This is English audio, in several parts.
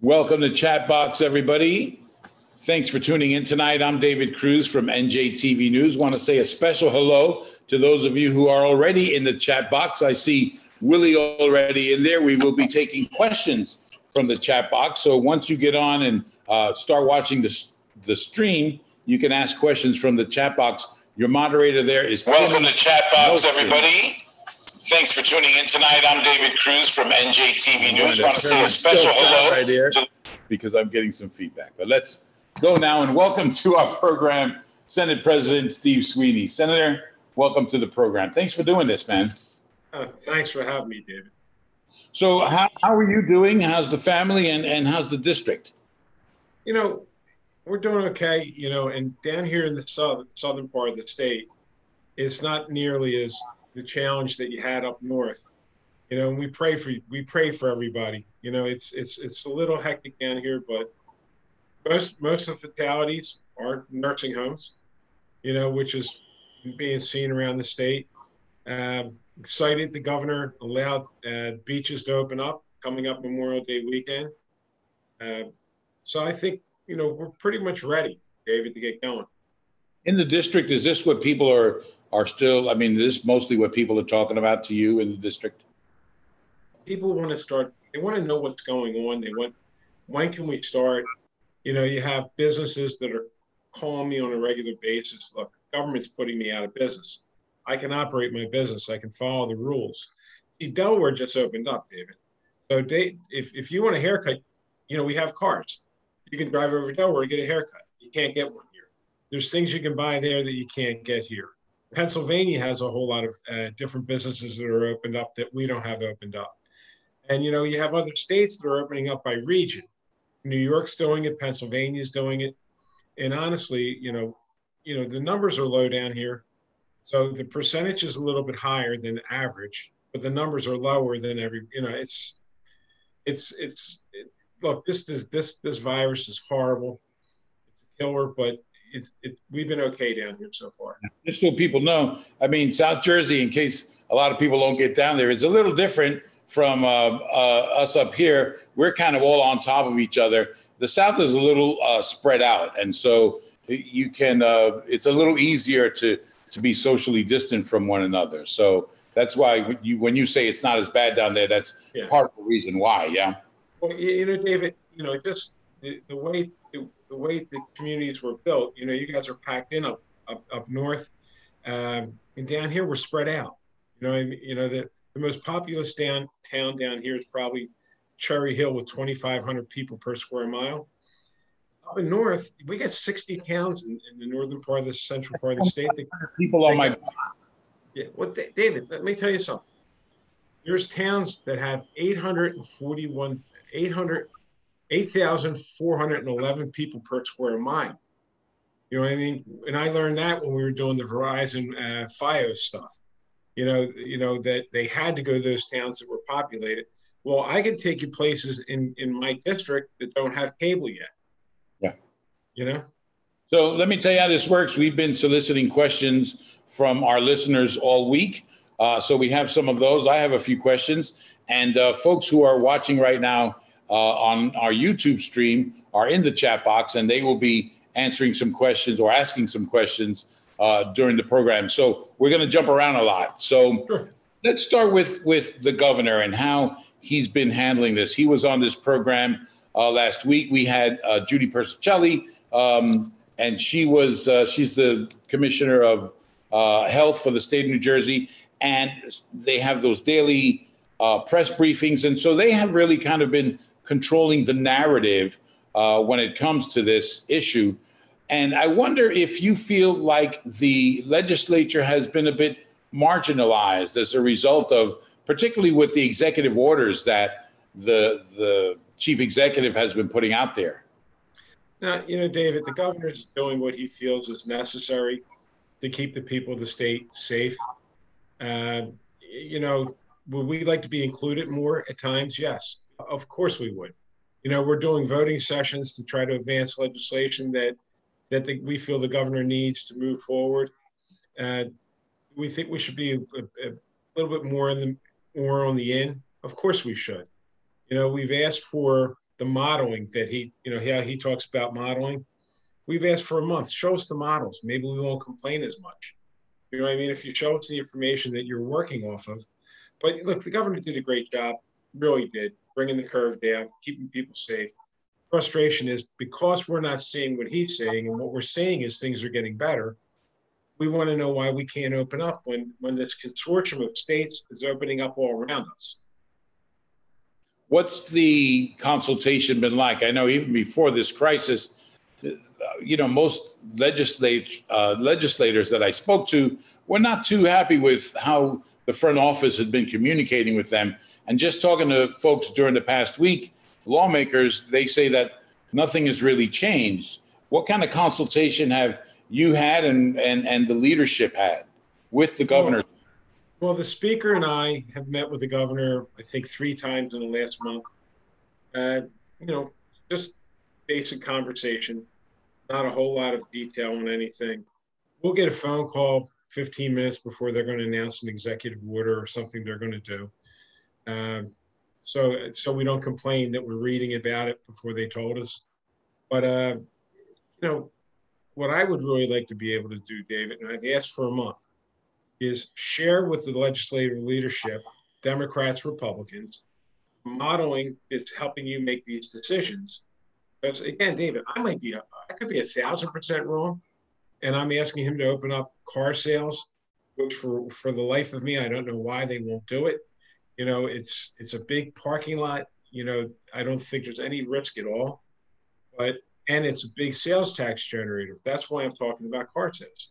Welcome to Chatbox, everybody. Thanks for tuning in tonight. I'm David Cruz from NJTV News. Want to say a special hello to those of you who are already in the chat box. I see Willie already in there. We will be taking questions from the chat box. So once you get on and uh, start watching the, the stream, you can ask questions from the chat box. Your moderator there is Welcome to Chatbox, everybody. Thanks for tuning in tonight. I'm David Cruz from NJTV News. Want to say a special hello right here to because I'm getting some feedback. But let's go now and welcome to our program, Senate President Steve Sweeney. Senator, welcome to the program. Thanks for doing this, man. Uh, thanks for having me, David. So, how, how are you doing? How's the family and, and how's the district? You know, we're doing okay. You know, and down here in the south, southern part of the state, it's not nearly as the challenge that you had up north. You know, and we pray for you. we pray for everybody. You know, it's it's it's a little hectic down here, but most most of the fatalities are nursing homes. You know, which is being seen around the state. Um, excited the governor allowed uh, beaches to open up coming up Memorial Day weekend. Uh, so I think you know we're pretty much ready, David, to get going. In the district, is this what people are are still? I mean, is this mostly what people are talking about to you in the district? People want to start. They want to know what's going on. They want when can we start? You know, you have businesses that are calling me on a regular basis. Look, government's putting me out of business. I can operate my business. I can follow the rules. See, Delaware just opened up, David. So, Dave, if, if you want a haircut, you know, we have cars. You can drive over to Delaware to get a haircut. You can't get one here. There's things you can buy there that you can't get here. Pennsylvania has a whole lot of uh, different businesses that are opened up that we don't have opened up. And, you know, you have other states that are opening up by region. New York's doing it, Pennsylvania's doing it. And honestly, you know, you know, the numbers are low down here. So the percentage is a little bit higher than average, but the numbers are lower than every, you know, it's, it's, it's, it, look, this is, this, this virus is horrible. It's a killer, but it's, it, we've been okay down here so far. Just so people know, I mean, South Jersey, in case a lot of people don't get down there, is a little different from uh, uh, us up here. We're kind of all on top of each other. The South is a little uh, spread out, and so you can. uh, it's a little easier to to be socially distant from one another. So that's why you, when you say it's not as bad down there, that's Yeah. part of the reason why. Yeah. Well, you you know, David, you know, just the, the way the, way the communities were built. You know, you guys are packed in up up, up north, um, and down here we're spread out. You know, I mean, you know the the most populous down town down here is probably Cherry Hill with 2,500 people per square mile. Up in north, we got 60 towns in, in the northern part of the central part of the state that People on my yeah, well, David, let me tell you something. There's towns that have 841, 800, 8,411 people per square mile. You know what I mean? And I learned that when we were doing the Verizon uh, FiOS stuff. You know, you know that they had to go to those towns that were populated. Well, I can take you places in in my district that don't have cable yet. Yeah. You know. So let me tell you how this works. We've been soliciting questions from our listeners all week. Uh, so we have some of those. I have a few questions. And uh, folks who are watching right now uh, on our YouTube stream are in the chat box and they will be answering some questions or asking some questions uh, during the program. So we're going to jump around a lot. So Sure. let's start with, with the governor and how he's been handling this. He was on this program uh, last week. We had uh, Judy Persichilli, um, and she was uh, she's the commissioner of uh, health for the state of New Jersey, and they have those daily uh, press briefings, and so they have really kind of been controlling the narrative uh, when it comes to this issue. And I wonder if you feel like the legislature has been a bit marginalized as a result of, particularly with the executive orders that the the chief executive has been putting out there. Now, you know, David, the governor is doing what he feels is necessary to keep the people of the state safe. Uh, you know, would we like to be included more at times? Yes, of course we would. You know, we're doing voting sessions to try to advance legislation that that the, we feel the governor needs to move forward. Uh, we think we should be a, a, little bit more in the more on the in. Of course we should. You know, we've asked for the modeling that he, you know, how he talks about modeling. We've asked for a month. Show us the models. Maybe we won't complain as much. You know what I mean? If you show us the information that you're working off of. But look, the governor did a great job, really did, bringing the curve down, keeping people safe. Frustration is because we're not seeing what he's saying, and what we're seeing is things are getting better. We want to know why we can't open up when when this consortium of states is opening up all around us. What's the consultation been like? I know even before this crisis, you know, most legislate, uh, legislators that I spoke to were not too happy with how the front office had been communicating with them. And just talking to folks during the past week, lawmakers, they say that nothing has really changed. What kind of consultation have you had and, and, and the leadership had with the governor? Well, the speaker and I have met with the governor, I think, three times in the last month. Uh, you know, just basic conversation not a whole lot of detail on anything. We'll get a phone call 15 minutes before they're going to announce an executive order or something they're going to do. Um, so, so we don't complain that we're reading about it before they told us. But, uh, you know, what I would really like to be able to do, David, and I've asked for a month, is share with the legislative leadership, Democrats, Republicans, modeling is helping you make these decisions because again, David, I might be, I could be a thousand percent wrong, and I'm asking him to open up car sales, which for for the life of me, I don't know why they won't do it. You know, it's it's a big parking lot. You know, I don't think there's any risk at all, but and it's a big sales tax generator. That's why I'm talking about car sales.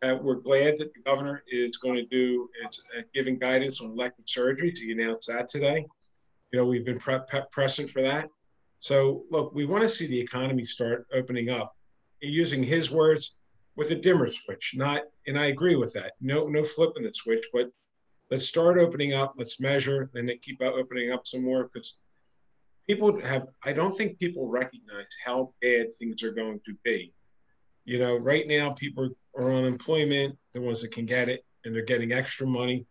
Uh, we're glad that the governor is going to do is uh, giving guidance on elective surgeries. He announced that today. You know, we've been pre- pre- pressing for that. So, look, we want to see the economy start opening up, using his words, with a dimmer switch. Not, and I agree with that. No, no flipping the switch, but let's start opening up. Let's measure, and then keep opening up some more because people have. I don't think people recognize how bad things are going to be. You know, right now people are on unemployment, the ones that can get it, and they're getting extra money.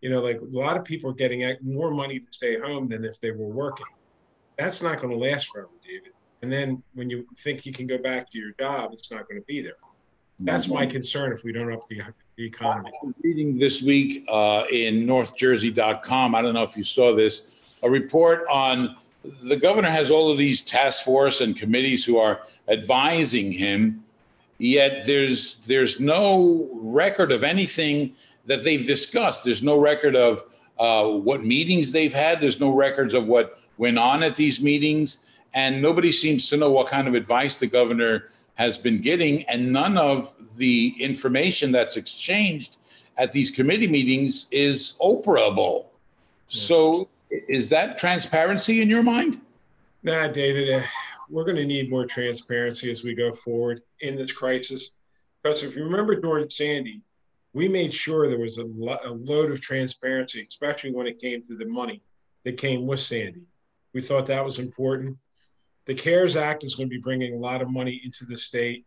You know, like a lot of people are getting more money to stay home than if they were working that's not going to last forever, David. And then when you think you can go back to your job, it's not going to be there. That's my concern if we don't up the, the economy. reading this week uh, in northjersey.com, I don't know if you saw this, a report on the governor has all of these task force and committees who are advising him, yet there's there's no record of anything that they've discussed. There's no record of uh, what meetings they've had. There's no records of what went on at these meetings, and nobody seems to know what kind of advice the governor has been getting, and none of the information that's exchanged at these committee meetings is operable. So, is that transparency in your mind? Nah, David, uh, we're going to need more transparency as we go forward in this crisis. Because if you remember during Sandy, we made sure there was a, lo- a load of transparency, especially when it came to the money that came with Sandy. We thought that was important. The CARES Act is going to be bringing a lot of money into the state,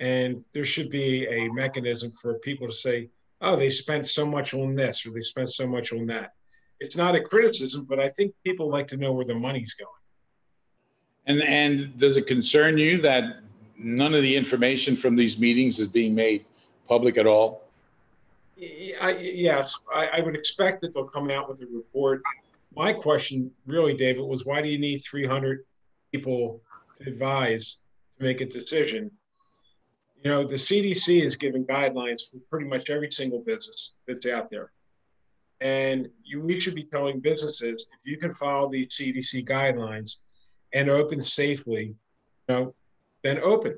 and there should be a mechanism for people to say, oh, they spent so much on this or they spent so much on that. It's not a criticism, but I think people like to know where the money's going. And and does it concern you that none of the information from these meetings is being made public at all? I, yes, I, I, would expect that they'll come out with a report my question really, David, was why do you need 300 people to advise to make a decision? You know, the CDC is giving guidelines for pretty much every single business that's out there. And you, we should be telling businesses if you can follow the CDC guidelines and open safely, you know, then open.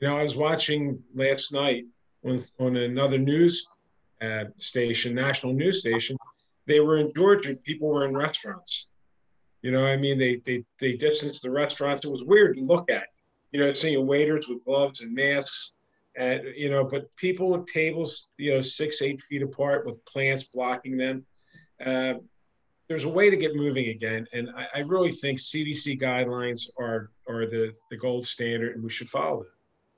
You know, I was watching last night on, on another news uh, station, national news station, they were in Georgia. People were in restaurants. You know, I mean, they they they distanced the restaurants. It was weird to look at. You know, seeing waiters with gloves and masks, and you know, but people at tables, you know, six eight feet apart with plants blocking them. Uh, there's a way to get moving again, and I, I, really think CDC guidelines are are the the gold standard, and we should follow them.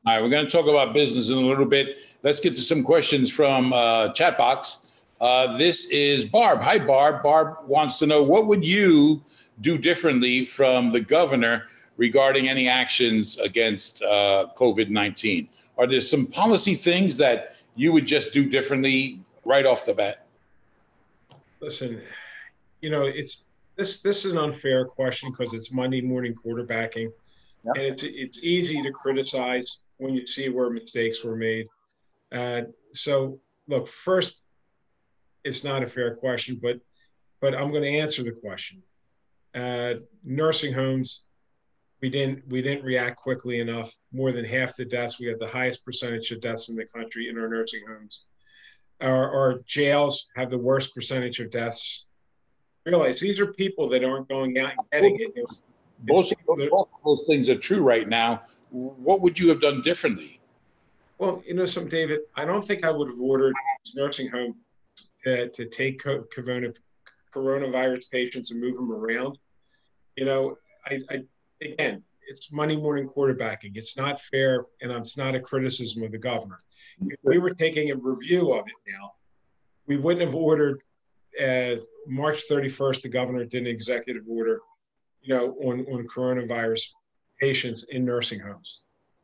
All right, we're going to talk about business in a little bit. Let's get to some questions from uh, Chatbox. Uh, this is Barb. Hi, Barb. Barb wants to know what would you do differently from the governor regarding any actions against uh, COVID 19? Are there some policy things that you would just do differently right off the bat? Listen, you know, it's this this is an unfair question because it's Monday morning quarterbacking, yep. and it's it's easy to criticize when you see where mistakes were made. Uh, so, look, first, it's not a fair question, but but I'm going to answer the question. Uh, nursing homes, we didn't we didn't react quickly enough. More than half the deaths, we had the highest percentage of deaths in the country in our nursing homes. Our, our jails have the worst percentage of deaths. Realize these are people that aren't going out and getting it. Both, both of those things are true right now. What would you have done differently? Well, you know, some David, I don't think I would have ordered this nursing home to, to take corona, coronavirus patients and move them around. You know, I, I again, it's Monday morning quarterbacking. It's not fair, and it's not a criticism of the governor. If we were taking a review of it now, we wouldn't have ordered uh, March 31st. The governor did an executive order, you know, on on coronavirus patients in nursing homes.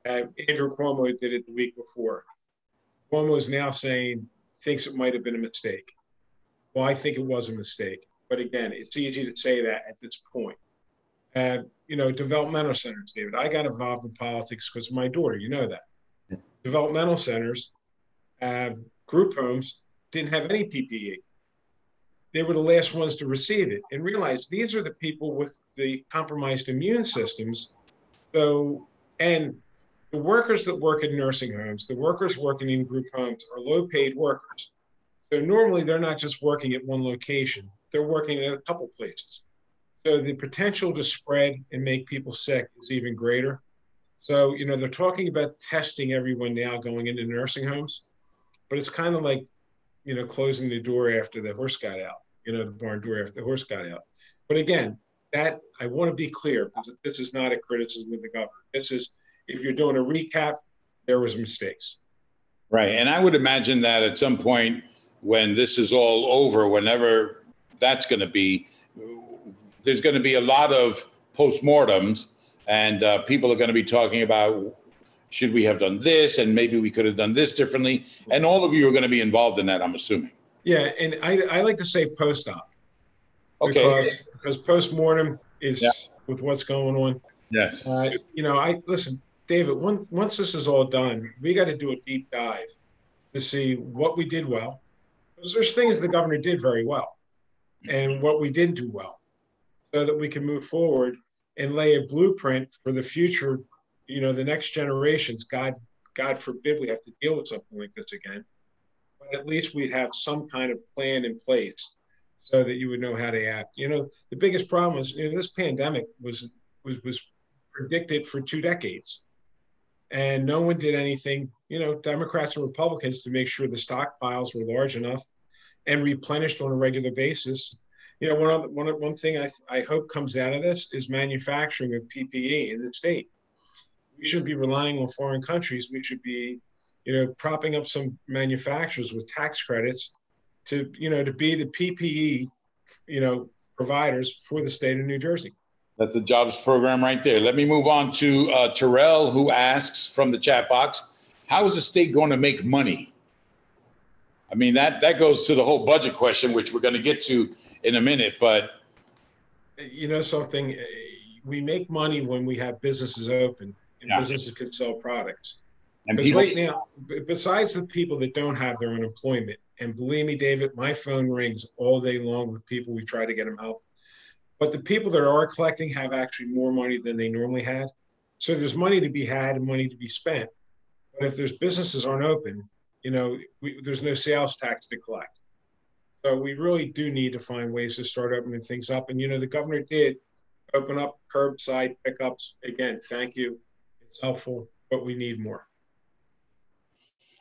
Uh, Andrew Cuomo did it the week before. Cuomo is now saying thinks it might have been a mistake. Well, I think it was a mistake. But again, it's easy to say that at this point. Uh, you know, developmental centers, David. I got involved in politics because of my daughter. You know that. Yeah. Developmental centers, uh, group homes didn't have any PPE. They were the last ones to receive it and realize these are the people with the compromised immune systems. So, and the workers that work in nursing homes, the workers working in group homes are low paid workers. So normally they're not just working at one location, they're working at a couple places. So the potential to spread and make people sick is even greater. So, you know, they're talking about testing everyone now going into nursing homes, but it's kind of like, you know, closing the door after the horse got out, you know, the barn door after the horse got out. But again, that I want to be clear because this is not a criticism of the government. This is if you're doing a recap, there was mistakes. Right. And I would imagine that at some point when this is all over, whenever that's going to be, there's going to be a lot of postmortems, and uh, people are going to be talking about should we have done this, and maybe we could have done this differently. And all of you are going to be involved in that, I'm assuming. Yeah, and I, I like to say post op. Okay. Because, because post mortem is yeah. with what's going on. Yes. Uh, you know, I listen, David. Once once this is all done, we got to do a deep dive to see what we did well. Because there's things the governor did very well, and what we didn't do well so that we can move forward and lay a blueprint for the future, you know, the next generations. God, God forbid we have to deal with something like this again. But at least we have some kind of plan in place so that you would know how to act. You know, the biggest problem is you know, this pandemic was was was predicted for two decades. And no one did anything, you know, Democrats and Republicans to make sure the stockpiles were large enough and replenished on a regular basis you know, one other, one one thing I I hope comes out of this is manufacturing of PPE in the state. We shouldn't be relying on foreign countries. We should be, you know, propping up some manufacturers with tax credits to you know to be the PPE, you know, providers for the state of New Jersey. That's the jobs program right there. Let me move on to uh, Terrell, who asks from the chat box, "How is the state going to make money?" I mean that that goes to the whole budget question, which we're going to get to in a minute, but you know something, we make money when we have businesses open and yeah. businesses can sell products. And because people, right now, besides the people that don't have their unemployment, and believe me, David, my phone rings all day long with people we try to get them help. But the people that are collecting have actually more money than they normally had. So there's money to be had and money to be spent. But if there's businesses aren't open, you know, we, there's no sales tax to collect. So we really do need to find ways to start opening things up. And you know, the governor did open up curbside pickups. Again, thank you. It's helpful, but we need more.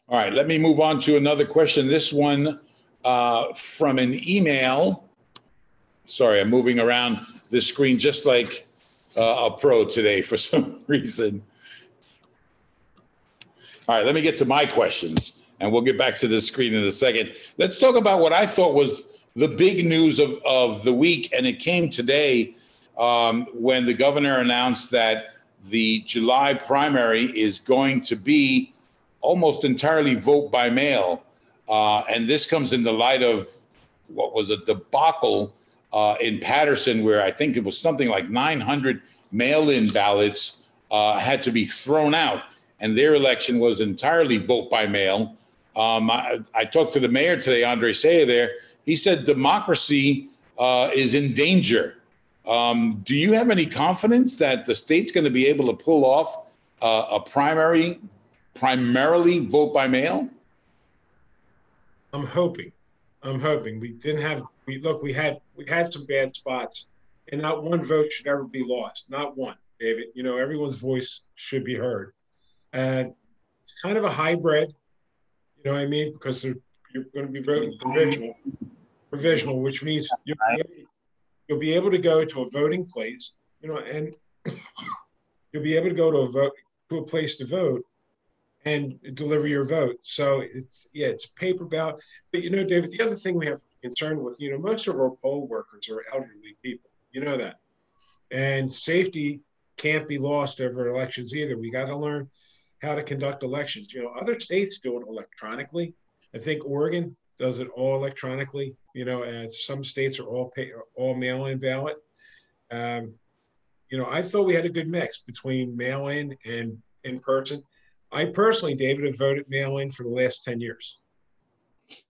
All right, let me move on to another question. This one uh, from an email. Sorry, I'm moving around the screen just like uh, a pro today for some reason. All right, let me get to my questions and we'll get back to the screen in a second. Let's talk about what I thought was the big news of, of the week, and it came today um, when the governor announced that the July primary is going to be almost entirely vote by mail. Uh, and this comes in the light of what was a debacle uh, in Paterson, where I think it was something like 900 mail in ballots uh, had to be thrown out, and their election was entirely vote by mail. Um, I, I, talked to the mayor today, Andre Sayegh there. He said democracy uh, is in danger. Um, do you have any confidence that the state's going to be able to pull off uh, a primary, primarily vote by mail? I'm hoping. I'm hoping. We didn't have. We look. We had. We had some bad spots, and not one vote should ever be lost. Not one, David. You know, everyone's voice should be heard. And it's kind of a hybrid. You know what I mean? Because you're going to be voting provisional, provisional, which means you're, you'll be able to go to a voting place, you know, and you'll be able to go to a vote to a place to vote and deliver your vote. So it's yeah, it's paper ballot. But you know, David, the other thing we have concern with, you know, most of our poll workers are elderly people. You know that. And safety can't be lost over elections either. We got to learn how to conduct elections. You know, other states do it electronically. I think Oregon does it all electronically. You know, and some states are all pay, all mail-in ballot. Um, you know, I thought we had a good mix between mail-in and in person. I personally, David, have voted mail-in for the last ten years.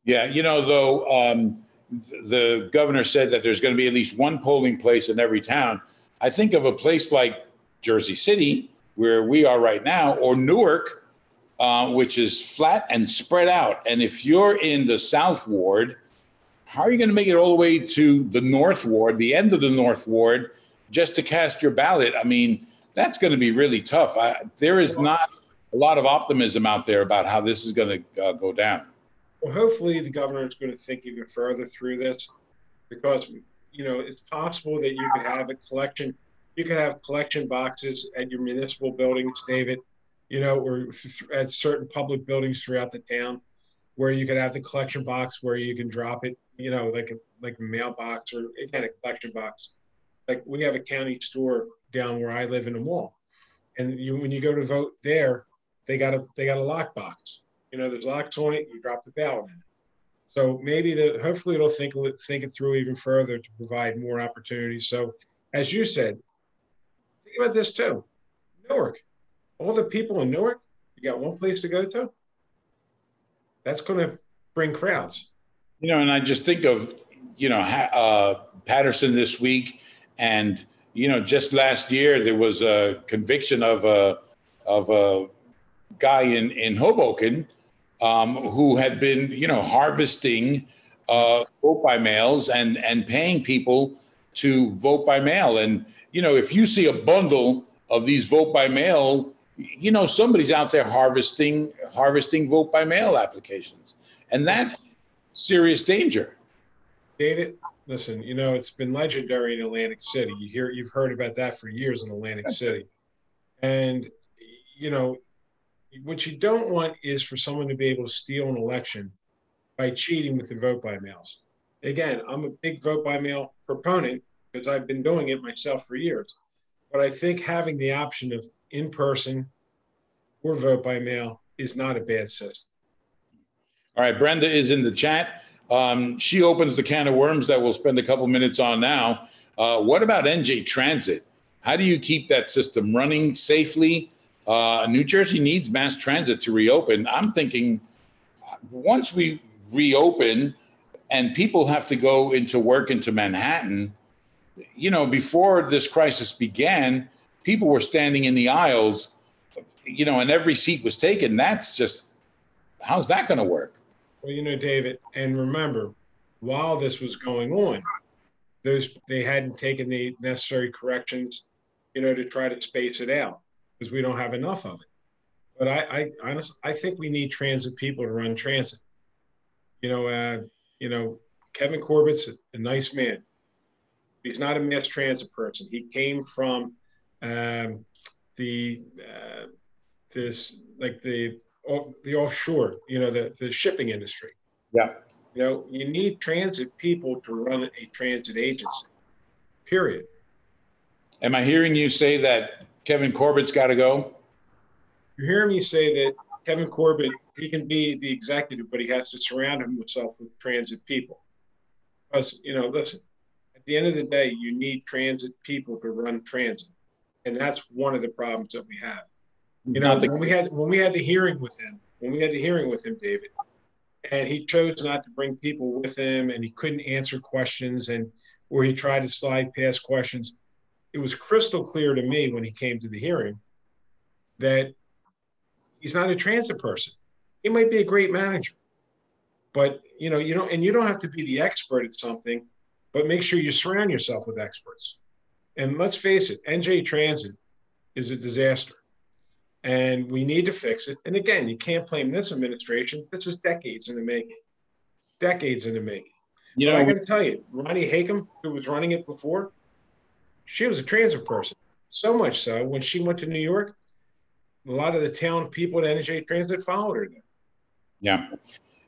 Yeah, you know, though um, the governor said that there's going to be at least one polling place in every town. I think of a place like Jersey City, where we are right now, or Newark, uh, which is flat and spread out. And if you're in the South Ward, how are you going to make it all the way to the North Ward, the end of the North Ward, just to cast your ballot? I mean, that's going to be really tough. I, there is not a lot of optimism out there about how this is going to uh, go down. Well, hopefully, the governor is going to think even further through this because, you know, it's possible that you could have a collection. You could have collection boxes at your municipal buildings, David, you know, or at certain public buildings throughout the town where you could have the collection box where you can drop it, you know, like a like a mailbox or again a collection box. Like we have a county store down where I live in the mall. And you when you go to vote there, they got a they got a lock box. You know, there's locks on it, you drop the ballot in it. So maybe the hopefully it'll think think it through even further to provide more opportunities. So as you said, about this too. Newark, all the people in Newark, you got one place to go to. That's going to bring crowds. You know, and I just think of, you know, uh, Paterson this week, and you know, just last year there was a conviction of a of a guy in in Hoboken um, who had been, you know, harvesting uh, vote by mails and and paying people to vote by mail. And you know, if you see a bundle of these vote by mail you know somebody's out there harvesting harvesting vote by mail applications. And that's serious danger. David listen you know it's been legendary in atlantic city. You hear you've heard about that for years in atlantic city. And you know what you don't want is for someone to be able to steal an election by cheating with the vote by mails. Again i'm a big vote by mail proponent because i've been doing it myself for years but i think having the option of in person or vote by mail is not a bad system. All right, Brenda is in the chat. Um, she opens the can of worms that we'll spend a couple minutes on now. Uh, what about NJ Transit? How do you keep that system running safely? Uh, New Jersey needs mass transit to reopen. I'm thinking once we reopen and people have to go into work into Manhattan, you know, before this crisis began, people were standing in the aisles, you know, and every seat was taken. That's just, how's that going to work? Well, you know, David, and remember, while this was going on, those they hadn't taken the necessary corrections, you know, to try to space it out because we don't have enough of it. But I, I honestly, I think we need transit people to run transit. You know, uh, you know, Kevin Corbett's a, a nice man. He's not a mass transit person. He came from um, the uh, this like the the offshore, you know, the the shipping industry. Yeah. You know, you need transit people to run a transit agency. Period. Am I hearing you say that Kevin Corbett's got to go? You're hearing me say that Kevin Corbett, he can be the executive, but he has to surround himself with transit people. Because, you know, listen, the end of the day, you need transit people to run transit. And that's one of the problems that we have. You know, when we had when we had the hearing with him, when we had the hearing with him, David, and he chose not to bring people with him and he couldn't answer questions and or he tried to slide past questions. It was crystal clear to me when he came to the hearing that he's not a transit person. He might be a great manager, but you know, you don't and you don't have to be the expert at something, but make sure you surround yourself with experts. And let's face it, NJ Transit is a disaster. And we need to fix it. And again, you can't blame this administration. This is decades in the making. Decades in the making. You know, I got to tell you, Ronnie Hakim, who was running it before, she was a transit person. So much so, when she went to New York, a lot of the town people at NJ Transit followed her there. Yeah.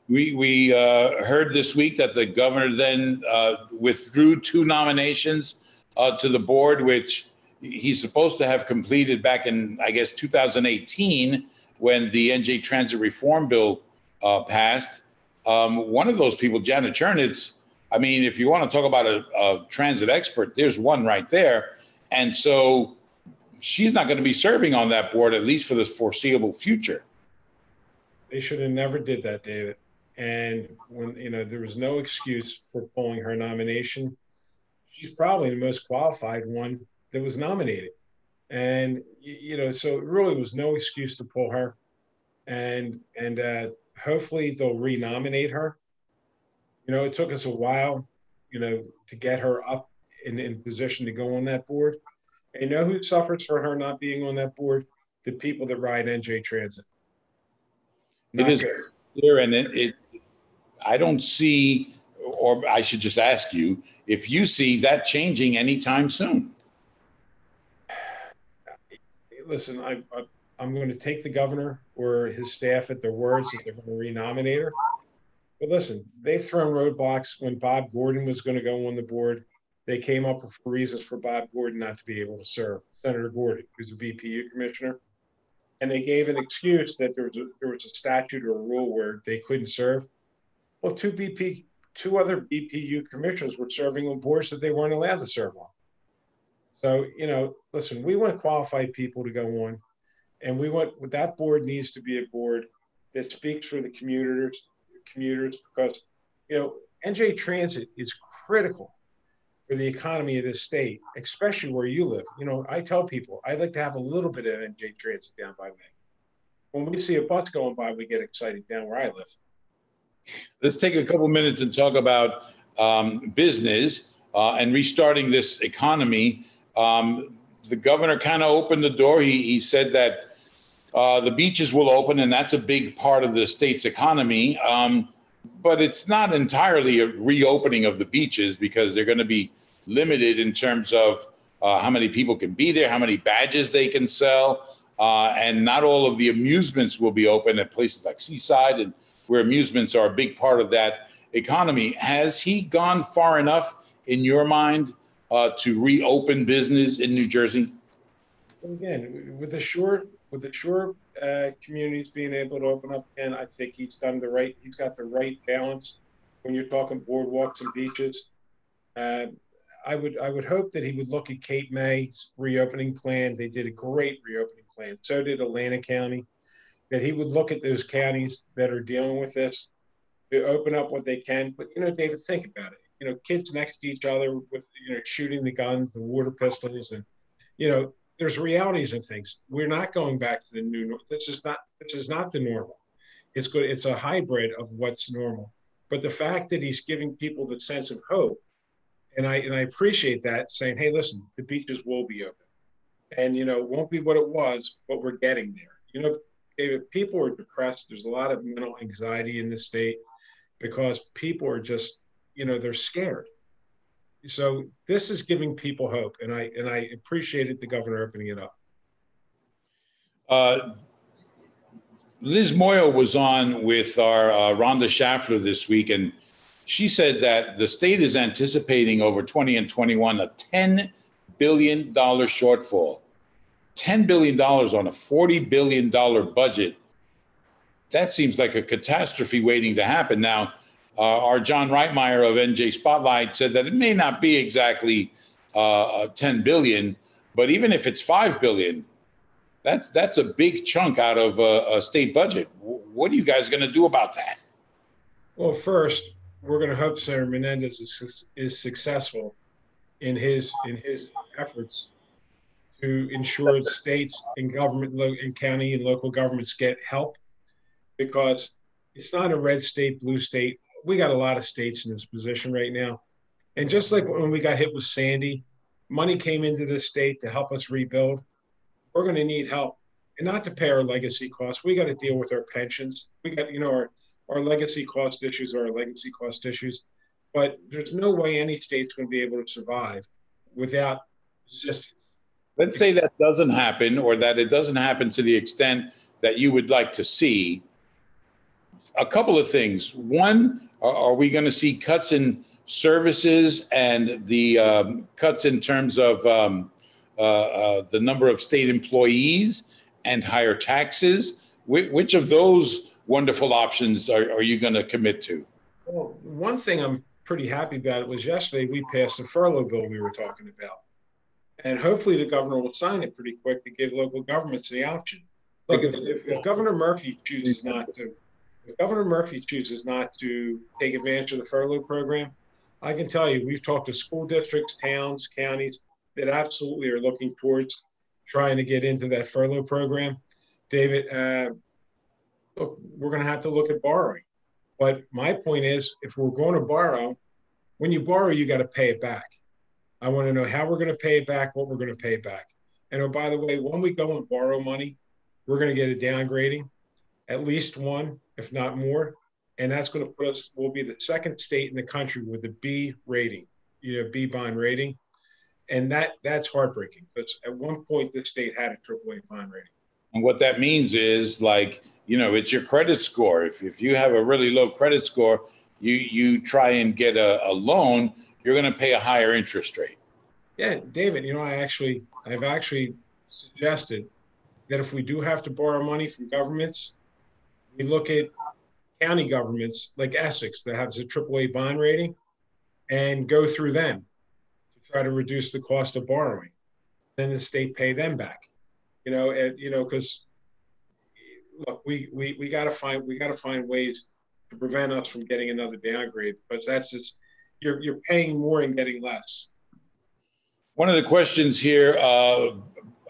We, we uh, heard this week that the governor then uh, withdrew two nominations uh, to the board, which he's supposed to have completed back in, I guess, 2018 when the NJ Transit Reform Bill uh, passed. Um, one of those people, Janet Chernetz, I mean, if you want to talk about a, a transit expert, there's one right there. And so she's not going to be serving on that board, at least for the foreseeable future. They should have never did that, David. And when, you know, there was no excuse for pulling her nomination. She's probably the most qualified one that was nominated. And you know, so it really was no excuse to pull her, and and uh, hopefully they'll renominate her. You know, it took us a while, you know, to get her up in, in position to go on that board. And you know who suffers for her not being on that board? The people that ride NJ Transit. Not it is clear, and it, it, I don't see, or I should just ask you, if you see that changing anytime soon listen, I, I, I'm going to take the governor or his staff at their words that they're going to renominate her. But listen, they've thrown roadblocks when Bob Gordon was going to go on the board. They came up with reasons for Bob Gordon not to be able to serve. Senator Gordon, who's a BPU commissioner, and they gave an excuse that there was a, there was a statute or a rule where they couldn't serve. Well, two BP, two other BPU commissioners were serving on boards that they weren't allowed to serve on. So, you know, listen, we want qualified people to go on, and we want that board needs to be a board that speaks for the commuters, commuters, because you know, NJ Transit is critical for the economy of this state, especially where you live. You know, I tell people I'd like to have a little bit of NJ Transit down by me. When we see a bus going by, we get excited down where I live. Let's take a couple minutes and talk about um, business uh, and restarting this economy. Um, the governor kind of opened the door. He, he said that uh, the beaches will open, and that's a big part of the state's economy. Um, but it's not entirely a reopening of the beaches because they're going to be limited in terms of uh, how many people can be there, how many badges they can sell, uh, and not all of the amusements will be open at places like Seaside and where amusements are a big part of that economy. Has he gone far enough in your mind uh, to reopen business in New Jersey? Again, with the shore, with the shore uh, communities being able to open up again, I think he's done the right. He's got the right balance when you're talking boardwalks and beaches. Uh, I would I would hope that he would look at Cape May's reopening plan. They did a great reopening plan. So did Atlantic County. That he would look at those counties that are dealing with this to open up what they can. But you know, David, think about it you know, kids next to each other with, you know, shooting the guns, the water pistols, and, you know, there's realities of things. We're not going back to the new. Normal. This is not. This is not the normal. It's good. It's a hybrid of what's normal. But the fact that he's giving people the sense of hope, and I and I appreciate that, saying, "Hey, listen, the beaches will be open, and you know, it won't be what it was, but we're getting there." You know, if people are depressed, there's a lot of mental anxiety in the state because people are just you know they're scared. So this is giving people hope and i and i appreciated the governor opening it up. Uh, liz Muoio was on with our uh, rhonda schaffler this week and she said that the state is anticipating over 20 and 21 a 10 billion dollar shortfall. $10 billion on a $40 billion budget. That seems like a catastrophe waiting to happen. Now, uh, our John Reitmeyer of NJ Spotlight said that it may not be exactly uh, 10 billion, but even if it's 5 billion, that's that's a big chunk out of a, a state budget. What are you guys going to do about that? Well, first, we're going to hope Senator Menendez is, is successful in his in his efforts to ensure states and government and county and local governments get help because it's not a red state blue state. We got a lot of states in this position right now. And just like when we got hit with sandy money came into the state to help us rebuild. We're going to need help and not to pay our legacy costs. We got to deal with our pensions. We got you know our, our legacy cost issues are our legacy cost issues but there's no way any state's going to be able to survive without assistance. Let's say that doesn't happen, or that it doesn't happen to the extent that you would like to see. A couple of things. One, are, we going to see cuts in services and the um, cuts in terms of um, uh, uh, the number of state employees and higher taxes? Wh- which of those wonderful options are, are you going to commit to? Well, one thing I'm pretty happy about it was yesterday we passed the furlough bill we were talking about. And hopefully the governor will sign it pretty quick to give local governments the option. Look, if, if, if Governor Murphy chooses not to, if Governor Murphy chooses not to take advantage of the furlough program, I can tell you, we've talked to school districts, towns, counties that absolutely are looking towards trying to get into that furlough program. David, uh, look, we're going to have to look at borrowing. But my point is, if we're going to borrow, when you borrow, you got to pay it back. I want to know how we're going to pay it back, what we're going to pay back. And oh, by the way, when we go and borrow money, we're going to get a downgrading, at least one, if not more. And that's going to put us, we'll be the second state in the country with a B rating, you know, B bond rating. And that that's heartbreaking because at one point this state had a AAA bond rating. And what that means is like you know, it's your credit score. If, if you have a really low credit score, you you try and get a, a loan, you're going to pay a higher interest rate. Yeah, David, you know, I actually I've actually suggested that if we do have to borrow money from governments, we look at county governments like Essex that has a AAA bond rating and go through them to try to reduce the cost of borrowing. Then the state pay them back. You know, and, you know, because look, we we, we got to find we got to find ways to prevent us from getting another downgrade because that's just you're you're paying more and getting less. One of the questions here, uh,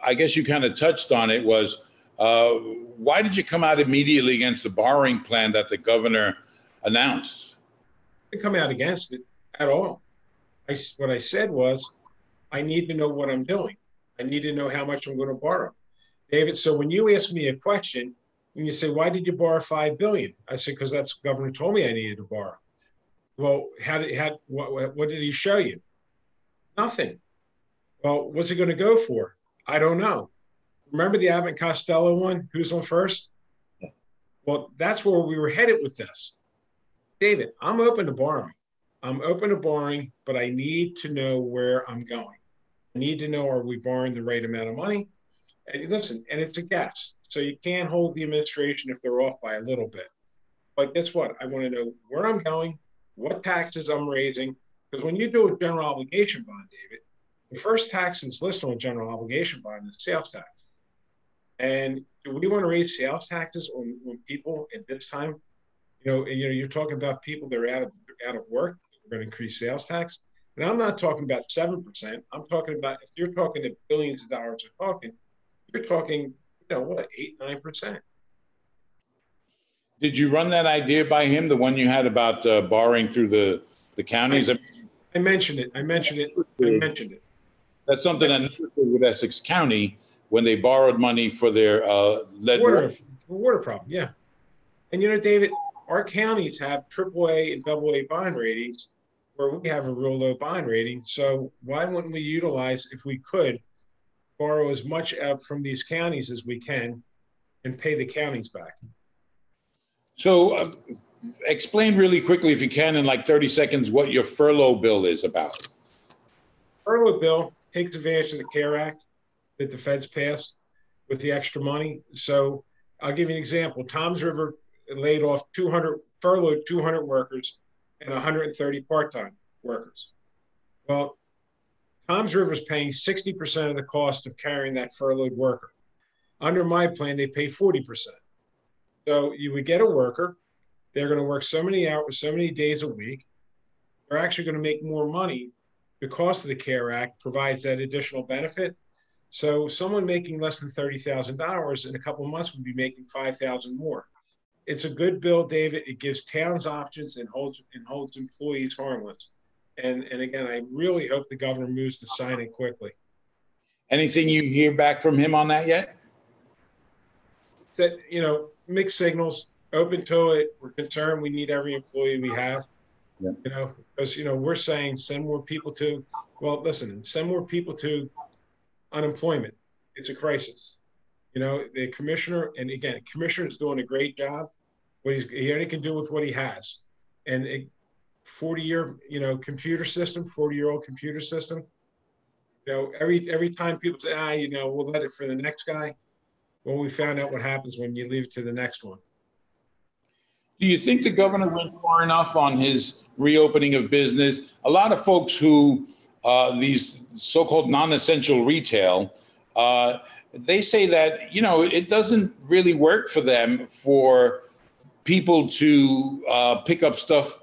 I guess you kind of touched on it, was uh, why did you come out immediately against the borrowing plan that the governor announced? I didn't come out against it at all. I, what I said was, I need to know what I'm doing. I need to know how much I'm going to borrow. David, so when you ask me a question, and you say, why did you borrow five billion? I said, because that's governor told me I needed to borrow. Well, how did how what, what did he show you? Nothing. Well, what's he going to go for? I don't know. Remember the Abbott Costello one? Who's on first? Well, that's where we were headed with this. David, I'm open to borrowing. I'm open to borrowing, but I need to know where I'm going. I need to know are we borrowing the right amount of money? And listen, and it's a guess. So you can't hold the administration if they're off by a little bit. But guess what? I want to know where I'm going, what taxes I'm raising. Because when you do a general obligation bond, David, the first tax that's listed on a general obligation bond is sales tax. And do we want to raise sales taxes on, on people at this time? You know, and, you know, you're talking about people that are out of out of work. We're going to increase sales tax. And I'm not talking about seven percent. I'm talking about if you're talking to billions of dollars of talking, you're talking you know, what, eight, nine percent. Did you run that idea by him, the one you had about uh, borrowing through the, the counties? I, I mentioned it. I mentioned it. I mentioned it. That's something that with Essex County when they borrowed money for their uh, lead water, water. water problem. Yeah, and you know, David, our counties have AAA and AA bond ratings, where we have a real low bond rating. So why wouldn't we utilize, if we could, borrow as much out from these counties as we can and pay the counties back. So, uh, explain really quickly, if you can, in like 30 seconds, what your furlough bill is about. Furlough bill takes advantage of the CARE Act that the feds passed with the extra money. So I'll give you an example. Toms River laid off 200, furloughed 200 workers and 130 part-time workers. Well, Toms River is paying 60% of the cost of carrying that furloughed worker. Under my plan, they pay 40%. So you would get a worker, they're going to work so many hours, so many days a week. They're actually going to make more money. The cost of the CARE Act provides that additional benefit. So someone making less than $30,000 in a couple of months would be making 5,000 more. It's a good bill, David. It gives towns options and holds and holds employees harmless. And and again, I really hope the governor moves to sign it quickly. Anything you hear back from him on that yet? That you know, mixed signals. Open to it. We're concerned. We need every employee we have. Yeah. You know, because you know we're saying send more people to. Well, listen, send more people to unemployment. It's a crisis. You know, the commissioner, and again, commissioner is doing a great job. What he's he only can do with what he has, and it, 40 year, you know, computer system, 40 year old computer system. You know, every every time people say, ah, you know, we'll let it for the next guy. Well, we found out what happens when you leave to the next one. Do you think the governor went far enough on his reopening of business? A lot of folks who uh, these so-called non-essential retail, uh, they say that you know it doesn't really work for them for people to uh, pick up stuff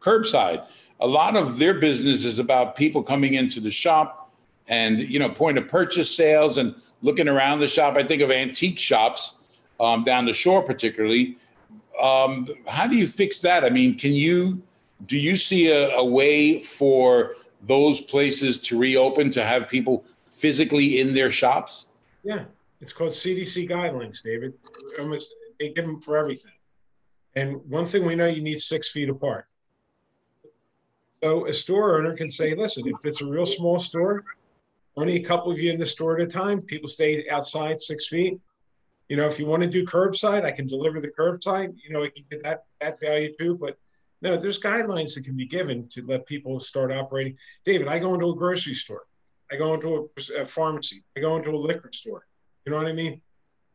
curbside. A lot of their business is about people coming into the shop and you know point of purchase sales and looking around the shop. I think of antique shops um, down the shore, particularly. Um, how do you fix that? I mean, can you do you see a, a way for those places to reopen to have people physically in their shops? Yeah, it's called CDC guidelines, David. Almost they give them for everything. And one thing we know, you need six feet apart. So a store owner can say, listen, if it's a real small store, only a couple of you in the store at a time, people stay outside six feet. You know, if you want to do curbside, I can deliver the curbside. You know, I can get that that value too. But no, there's guidelines that can be given to let people start operating. David, I go into a grocery store, I go into a, a pharmacy, I go into a liquor store. You know what I mean?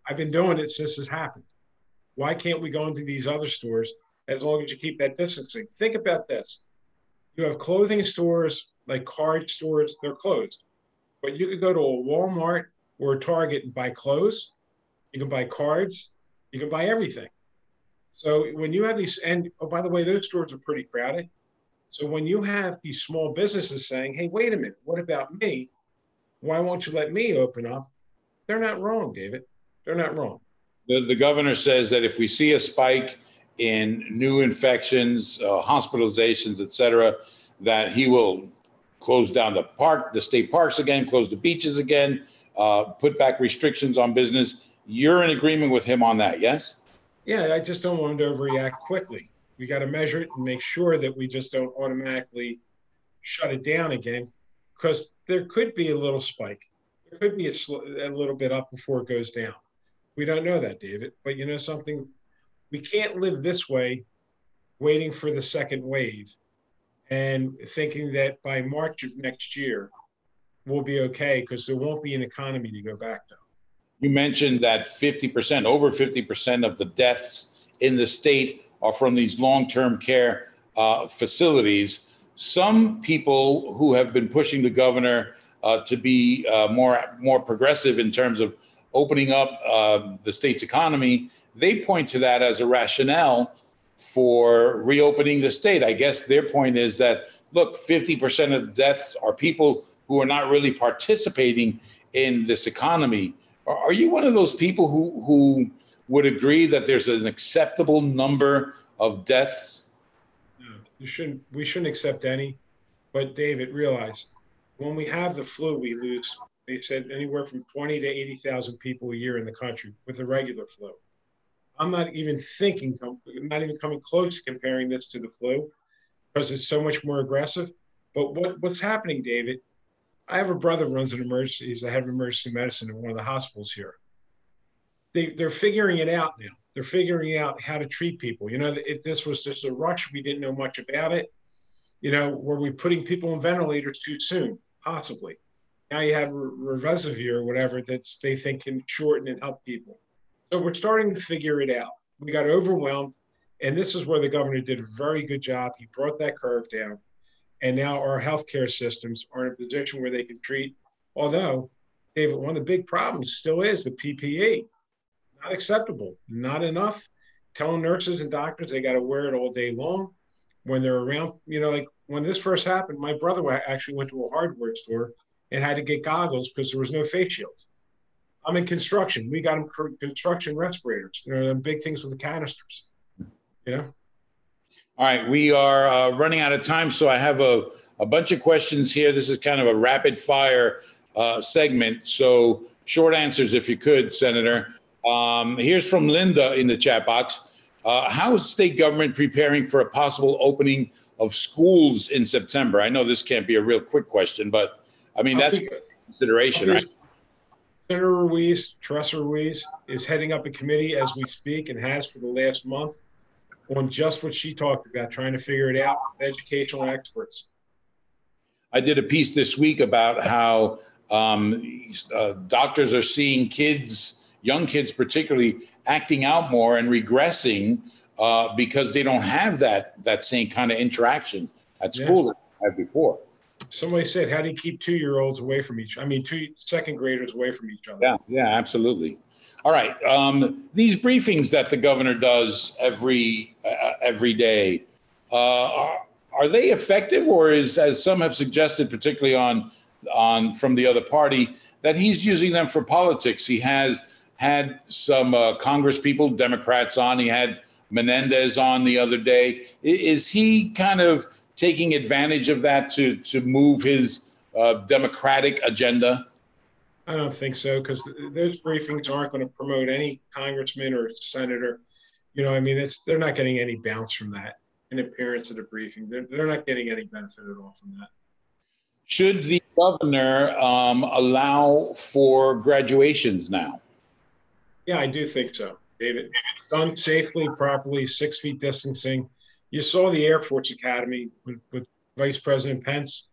I've been doing it since this happened. Why can't we go into these other stores as long as you keep that distancing? Think about this you have clothing stores like card stores, they're closed. But you could go to a Walmart or a Target and buy clothes, you can buy cards, you can buy everything. So when you have these, and oh, by the way, those stores are pretty crowded. So when you have these small businesses saying, hey, wait a minute, what about me? Why won't you let me open up? They're not wrong, David. They're not wrong. The, the governor says that if we see a spike in new infections, uh, hospitalizations, et cetera, that he will close down the park, the state parks again, close the beaches again, uh, put back restrictions on business. You're in agreement with him on that, yes? Yeah, I just don't want him to overreact quickly. We got to measure it and make sure that we just don't automatically shut it down again because there could be a little spike. There could be a, a little bit up before it goes down. We don't know that, David. But you know something? we can't live this way waiting for the second wave and thinking that by March of next year we'll be okay because there won't be an economy to go back to. You mentioned that 50%, over 50% of the deaths in the state are from these long term care uh, facilities. Some people who have been pushing the governor uh, to be uh, more, more progressive in terms of opening up uh, the state's economy they point to that as a rationale for reopening the state. I guess their point is that, look, 50% of the deaths are people who are not really participating in this economy. Are you one of those people who, who would agree that there's an acceptable number of deaths? No, you shouldn't, we shouldn't accept any. But David, realize when we have the flu, we lose, they said anywhere from 20 to 80,000 people a year in the country with the regular flu. I'm not even thinking, not even coming close to comparing this to the flu because it's so much more aggressive. But what, what's happening, David? I have a brother runs an emergency. He's the head of emergency medicine in one of the hospitals here. They, they're figuring it out now. They're figuring out how to treat people. You know, if this was just a rush. We didn't know much about it. You know, were we putting people on ventilators too soon? Possibly. Now you have Remdesivir or whatever that's they think can shorten and help people. So we're starting to figure it out. We got overwhelmed, and this is where the governor did a very good job. He brought that curve down, and now our healthcare systems are in a position where they can treat. Although, David, one of the big problems still is the PPE. Not acceptable, not enough. Telling nurses and doctors they got to wear it all day long when they're around. You know, like when this first happened, my brother actually went to a hardware store and had to get goggles because there was no face shields. I'm in construction. We got them construction respirators. You know, them big things with the canisters. You know. All right, we are uh, running out of time, so I have a, a bunch of questions here. This is kind of a rapid fire uh, segment, so short answers if you could, Senator. Um, here's from Linda in the chat box. Uh, how is state government preparing for a possible opening of schools in September? I know this can't be a real quick question, but I mean, that's consideration, right? Senator Ruiz, Teresa Ruiz, is heading up a committee as we speak and has for the last month on just what she talked about, trying to figure it out with educational experts. I did a piece this week about how um, uh, doctors are seeing kids, young kids particularly, acting out more and regressing uh, because they don't have that that same kind of interaction at school that they had before. Somebody said, "How do you keep two-year-olds away from each? I mean, two second graders away from each other?" Yeah, yeah, absolutely. All right, um, these briefings that the governor does every uh, every day uh, are, are they effective, or is, as some have suggested, particularly on on from the other party, that he's using them for politics? He has had some uh, Congress people, Democrats, on. He had Menendez on the other day. Is he kind of taking advantage of that to to move his uh, democratic agenda? I don't think so because those briefings aren't going to promote any congressman or senator. You know, I mean, it's they're not getting any bounce from that. An appearance at a briefing, they're, they're not getting any benefit at all from that. Should the governor um, allow for graduations now? Yeah, I do think so, David. Done safely, properly, six feet distancing. You saw the Air Force Academy with, with Vice President Pence.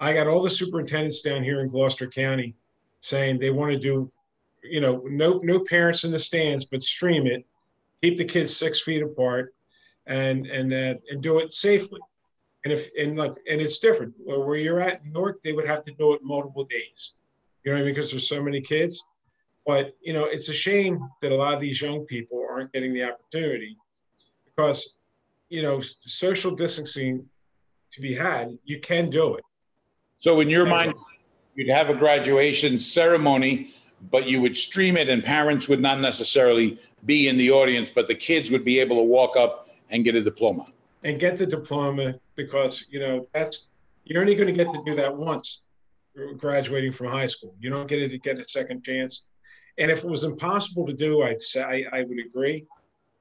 I got all the superintendents down here in Gloucester County saying they want to do, you know, no no parents in the stands, but stream it, keep the kids six feet apart, and and uh, and do it safely. And if and like and it's different where you're at in Newark, they would have to do it multiple days. You know, I mean? because there's so many kids. But you know, it's a shame that a lot of these young people aren't getting the opportunity because you know social distancing to be had, you can do it. So in your mind, you'd have a graduation ceremony, but you would stream it, and parents would not necessarily be in the audience, but the kids would be able to walk up and get a diploma. And get the diploma because you know that's you're only going to get to do that once graduating from high school. You don't get to get a second chance. And if it was impossible to do, I'd say I, I would agree.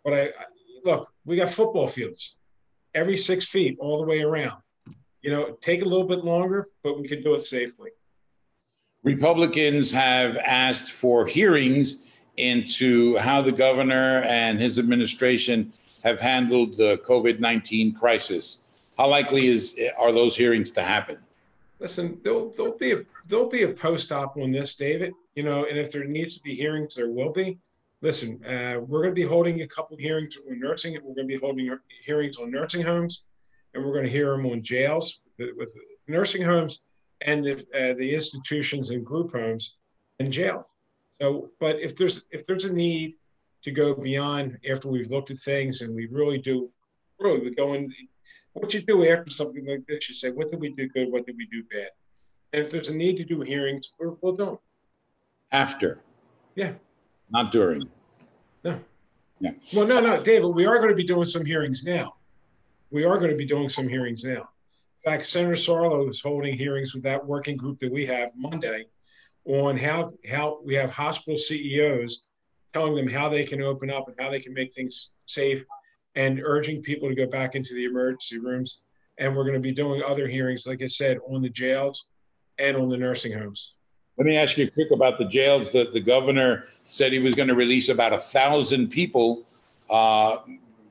But I, I look, we got football fields every six feet all the way around. You know, take a little bit longer, but we can do it safely. Republicans have asked for hearings into how the governor and his administration have handled the COVID 19 crisis. How likely is are those hearings to happen? Listen, there'll, there'll be a there'll be a post op on this, David. You know, and if there needs to be hearings, there will be. Listen, uh, we're going to be holding a couple hearings on nursing. We're going to be holding hearings on nursing homes, and we're going to hear them on jails with nursing homes and the, uh, the institutions and group homes and jail. So, but if there's if there's a need to go beyond after we've looked at things and we really do, really we go in. What you do after something like this, you say, what did we do good? What did we do bad? And if there's a need to do hearings, we'll, we'll do them. After. Yeah. Not during. No. Yeah. Well, no, no, David, we are going to be doing some hearings now. We are going to be doing some hearings now In fact, Senator Sarlo is holding hearings with that working group that we have Monday on how how we have hospital CEOs telling them how they can open up and how they can make things safe and urging people to go back into the emergency rooms. And we're going to be doing other hearings, like I said, on the jails and on the nursing homes. Let me ask you quick about the jails. The, the governor said he was going to release about a thousand people, uh,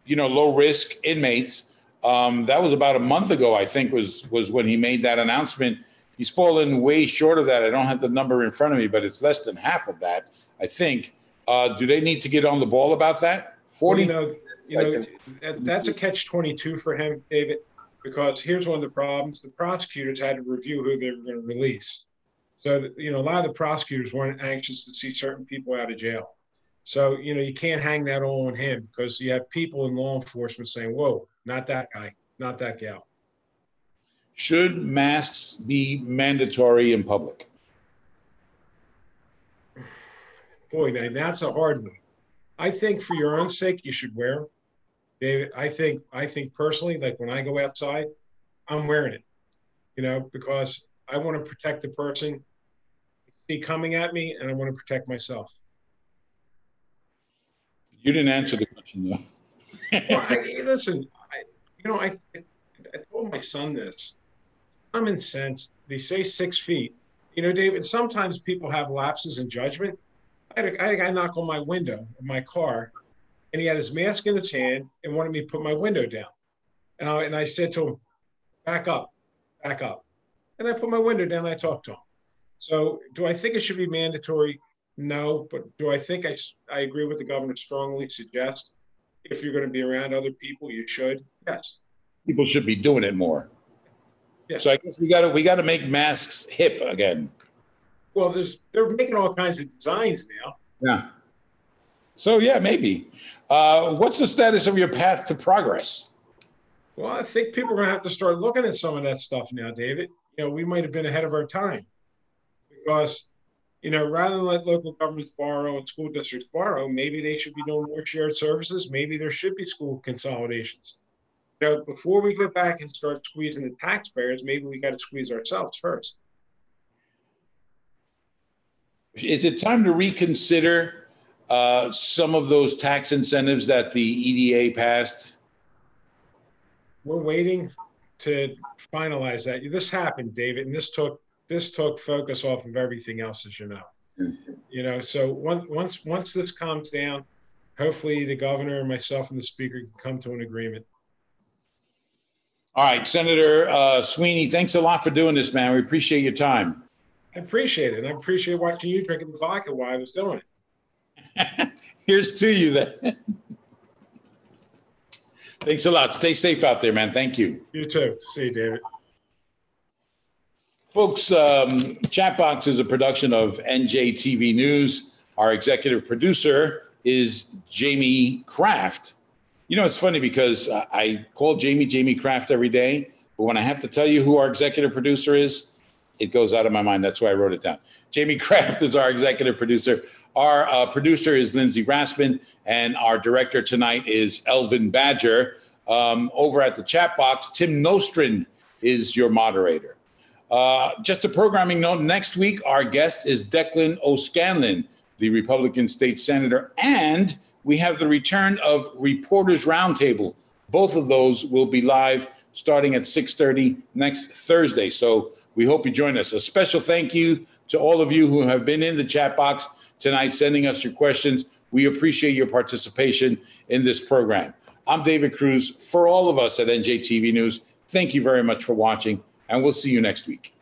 you know, low risk inmates um, that was about a month ago, I think, was was when he made that announcement. He's fallen way short of that. I don't have the number in front of me, but it's less than half of that, I think. Uh, do they need to get on the ball about that? Well, 40? you know, you know, that, that's a catch twenty-two for him, David, because here's one of the problems. The prosecutors had to review who they were going to release. So, you know, a lot of the prosecutors weren't anxious to see certain people out of jail. So, you know, you can't hang that all on him because you have people in law enforcement saying, whoa, not that guy, not that gal. Should masks be mandatory in public? Boy, now that's a hard one. I think for your own sake, you should wear them. David, I think, I think personally, like when I go outside, I'm wearing it, you know, because I want to protect the person coming at me and I want to protect myself. You didn't answer the question though. Well, I, listen, I, you know, I, I told my son this. Common sense. They say six feet. You know, David. Sometimes people have lapses in judgment. I had, a, I had a guy knock on my window of my car, and he had his mask in his hand and wanted me to put my window down. And I, and I said to him, "Back up, back up." And I put my window down. And I talked to him. So, do I think it should be mandatory? No, but do I think I, I agree with the governor strongly suggest if you're going to be around other people, you should. Yes. People should be doing it more. Yes. So I guess we gotta, we gotta make masks hip again. Well, there's they're making all kinds of designs now. Yeah. So yeah, maybe. Uh, what's the status of your path to progress? Well, I think people are going to have to start looking at some of that stuff now, David. You know, we might have been ahead of our time because, you know, rather than let local governments borrow and school districts borrow, maybe they should be doing more shared services. Maybe there should be school consolidations. Now, before we go back and start squeezing the taxpayers, maybe we got to squeeze ourselves first. Is it time to reconsider uh, some of those tax incentives that the EDA passed? we're waiting to finalize that. This happened, David, and this took this took focus off of everything else, as you know. You know, so once once once this calms down, hopefully the governor and myself and the speaker can come to an agreement. All right, Senator uh, Sweeney, thanks a lot for doing this, man. We appreciate your time. I appreciate it, and I appreciate watching you drinking the vodka while I was doing it. Here's to you then. Thanks a lot. Stay safe out there, man. Thank you. You too. See you, David. Folks, um, Chatbox is a production of NJTV News. Our executive producer is Jamie Kraft. You know, it's funny because I- call Jamie Jamie Kraft every day, but when I have to tell you who our executive producer is, it goes out of my mind. That's why I wrote it down. Jamie Kraft is our executive producer. Our uh, producer is Lindsay Raspin, and our director tonight is Elvin Badger. Um, over at the chat box, Tim Nostrin is your moderator. Uh, just a programming note next week, our guest is Declan O'Scanlan, the Republican state senator, and we have the return of Reporters Roundtable. Both of those will be live starting at 6:30 next Thursday. So we hope you join us. A special thank you to all of you who have been in the chat box tonight sending us your questions. We appreciate your participation in this program. I'm David Cruz. For all of us at NJTV News, thank you very much for watching, and we'll see you next week.